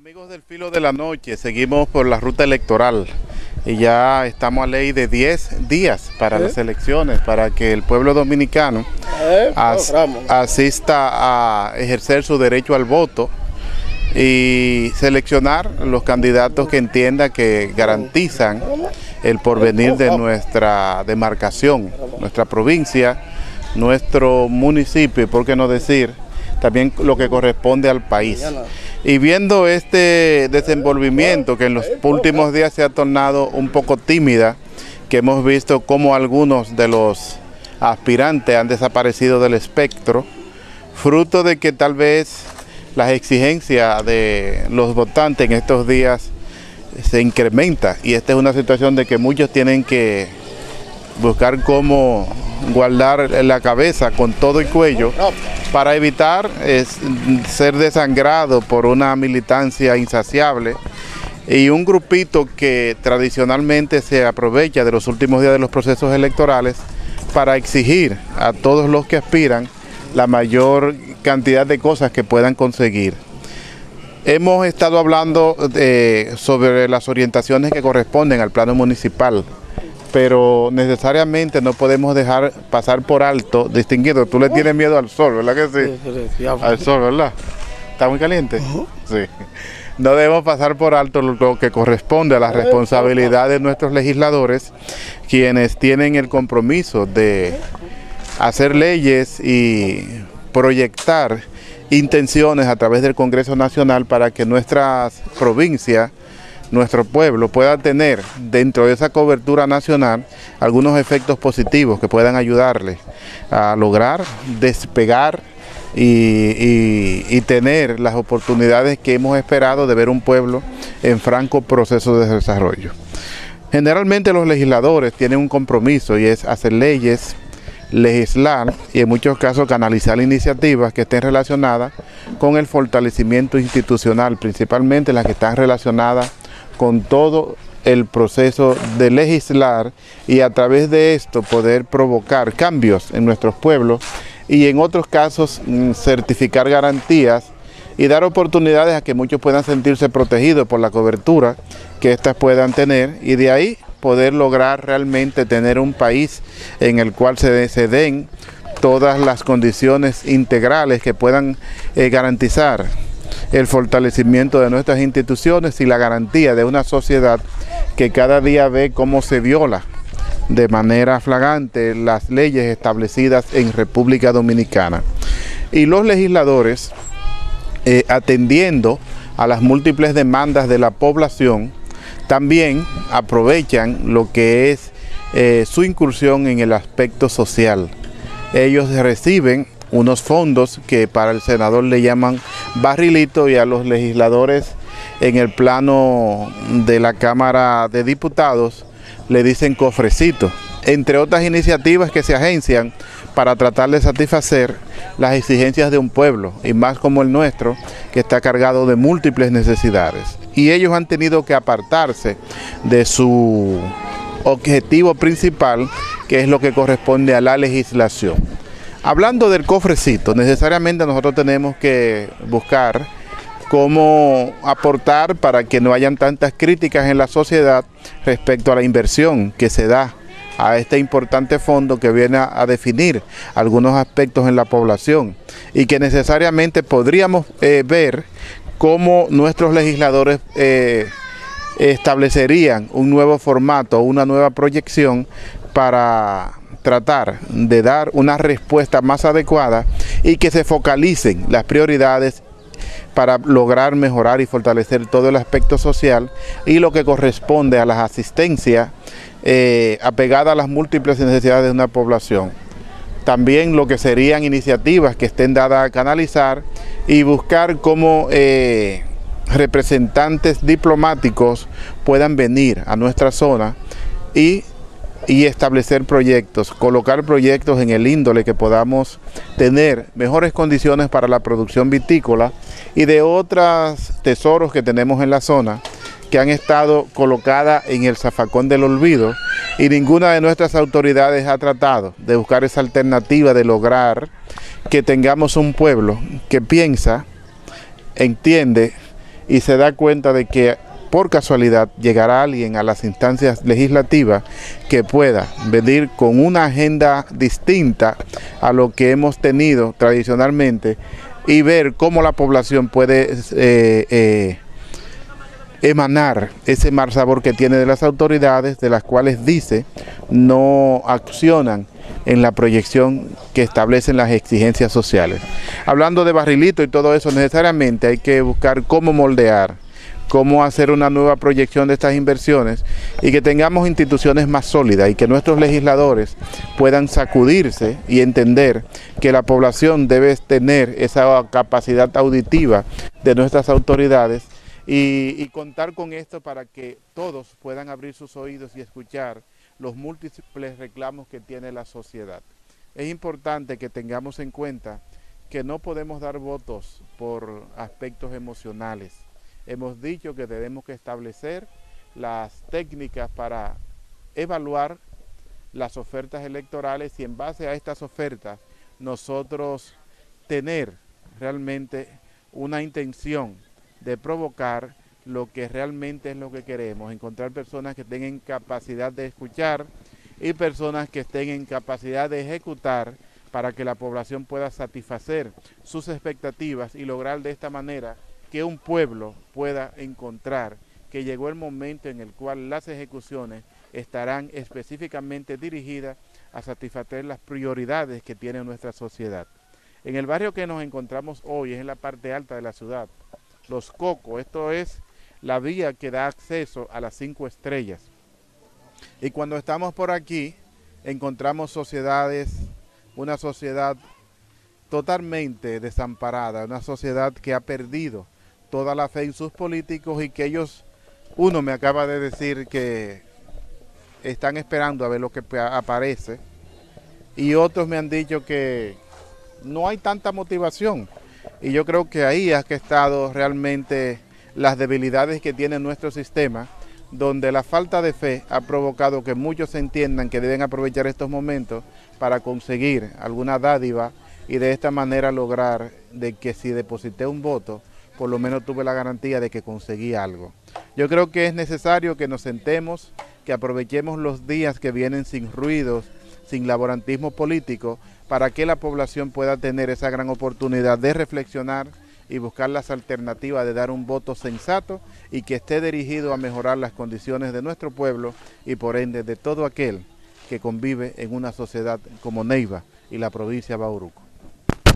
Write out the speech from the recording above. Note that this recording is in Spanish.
Amigos del filo de la noche, seguimos por la ruta electoral. Y ya estamos a ley de 10 días para las elecciones, para que el pueblo dominicano Eh, as- asista a ejercer su derecho al voto y seleccionar los candidatos que entienda que garantizan el porvenir de nuestra demarcación, nuestra provincia, nuestro municipio y por qué no decir también lo que corresponde al país. Y viendo este desenvolvimiento que en los últimos días se ha tornado un poco tímida, que hemos visto cómo algunos de los aspirantes han desaparecido del espectro, fruto de que tal vez las exigencias de los votantes en estos días se incrementa y esta es una situación de que muchos tienen que buscar cómo guardar la cabeza con todo el cuello para evitar es, ser desangrado por una militancia insaciable. Y un grupito que tradicionalmente se aprovecha de los últimos días de los procesos electorales para exigir a todos los que aspiran la mayor cantidad de cosas que puedan conseguir. Hemos estado hablando eh, sobre las orientaciones que corresponden al plano municipal, pero necesariamente no podemos dejar pasar por alto, distinguido, tú le tienes miedo al sol, ¿verdad que sí? Sí, sí. Al sol, ¿verdad? ¿Está muy caliente? Sí. No debemos pasar por alto lo que corresponde a la responsabilidad de nuestros legisladores, quienes tienen el compromiso de hacer leyes y proyectar intenciones a través del Congreso Nacional para que nuestras provincias, nuestro pueblo pueda tener dentro de esa cobertura nacional algunos efectos positivos que puedan ayudarle a lograr despegar y, y- tener las oportunidades que hemos esperado de ver un pueblo en franco proceso de desarrollo. Generalmente los legisladores tienen un compromiso y es hacer leyes, legislar y en muchos casos canalizar iniciativas que estén relacionadas con el fortalecimiento institucional, principalmente las que están relacionadas con todo el proceso de legislar y a través de esto poder provocar cambios en nuestros pueblos y en otros casos mm, certificar garantías y dar oportunidades a que muchos puedan sentirse protegidos por la cobertura que éstas puedan tener y de ahí poder lograr realmente tener un país en el cual se, de- se den todas las condiciones integrales que puedan eh, garantizar el fortalecimiento de nuestras instituciones y la garantía de una sociedad que cada día ve cómo se viola de manera flagrante las leyes establecidas en República Dominicana. Y los legisladores, eh, atendiendo a las múltiples demandas de la población, también aprovechan lo que es eh, su incursión en el aspecto social. Ellos reciben unos fondos que para el senador le llaman barrilito y a los legisladores en el plano de la Cámara de Diputados le dicen cofrecito, entre otras iniciativas que se agencian para tratar de satisfacer las exigencias de un pueblo, y más como el nuestro, que está cargado de múltiples necesidades. Y ellos han tenido que apartarse de su objetivo principal, que es lo que corresponde a la legislación. Hablando del cofrecito, necesariamente nosotros tenemos que buscar cómo aportar para que no hayan tantas críticas en la sociedad respecto a la inversión que se da a este importante fondo que viene a, definir algunos aspectos en la población y que necesariamente podríamos eh, ver cómo nuestros legisladores eh, establecerían un nuevo formato, una nueva proyección para tratar de dar una respuesta más adecuada y que se focalicen las prioridades para lograr mejorar y fortalecer todo el aspecto social y lo que corresponde a las asistencias eh, apegadas a las múltiples necesidades de una población. También lo que serían iniciativas que estén dadas a canalizar y buscar cómo eh, representantes diplomáticos puedan venir a nuestra zona y y establecer proyectos, colocar proyectos en el índole que podamos tener mejores condiciones para la producción vitícola y de otros tesoros que tenemos en la zona que han estado colocadas en el zafacón del olvido y ninguna de nuestras autoridades ha tratado de buscar esa alternativa de lograr que tengamos un pueblo que piensa, entiende y se da cuenta de que por casualidad llegará alguien a las instancias legislativas que pueda venir con una agenda distinta a lo que hemos tenido tradicionalmente y ver cómo la población puede eh, eh, emanar ese mal sabor que tiene de las autoridades, de las cuales dice no accionan en la proyección que establecen las exigencias sociales. Hablando de barrilito y todo eso, necesariamente hay que buscar cómo moldear cómo hacer una nueva proyección de estas inversiones y que tengamos instituciones más sólidas y que nuestros legisladores puedan sacudirse y entender que la población debe tener esa capacidad auditiva de nuestras autoridades y, contar con esto para que todos puedan abrir sus oídos y escuchar los múltiples reclamos que tiene la sociedad. Es importante que tengamos en cuenta que no podemos dar votos por aspectos emocionales hemos dicho que tenemos que establecer las técnicas para evaluar las ofertas electorales y en base a estas ofertas nosotros tener realmente una intención de provocar lo que realmente es lo que queremos, encontrar personas que tengan capacidad de escuchar y personas que estén en capacidad de ejecutar para que la población pueda satisfacer sus expectativas y lograr de esta manera que un pueblo pueda encontrar que llegó el momento en el cual las ejecuciones estarán específicamente dirigidas a satisfacer las prioridades que tiene nuestra sociedad. En el barrio que nos encontramos hoy es en la parte alta de la ciudad, Los Cocos, esto es la vía que da acceso a las cinco estrellas. Y cuando estamos por aquí, encontramos sociedades, una sociedad totalmente desamparada, una sociedad que ha perdido toda la fe en sus políticos y que ellos, uno me acaba de decir que están esperando a ver lo que aparece y otros me han dicho que no hay tanta motivación. Y yo creo que ahí ha que estado realmente las debilidades que tiene nuestro sistema donde la falta de fe ha provocado que muchos entiendan que deben aprovechar estos momentos para conseguir alguna dádiva y de esta manera lograr de que si deposité un voto por lo menos tuve la garantía de que conseguí algo. Yo creo que es necesario que nos sentemos, que aprovechemos los días que vienen sin ruidos, sin laborantismo político, para que la población pueda tener esa gran oportunidad de reflexionar y buscar las alternativas de dar un voto sensato y que esté dirigido a mejorar las condiciones de nuestro pueblo y por ende de todo aquel que convive en una sociedad como Neiva y la provincia de Bauruco.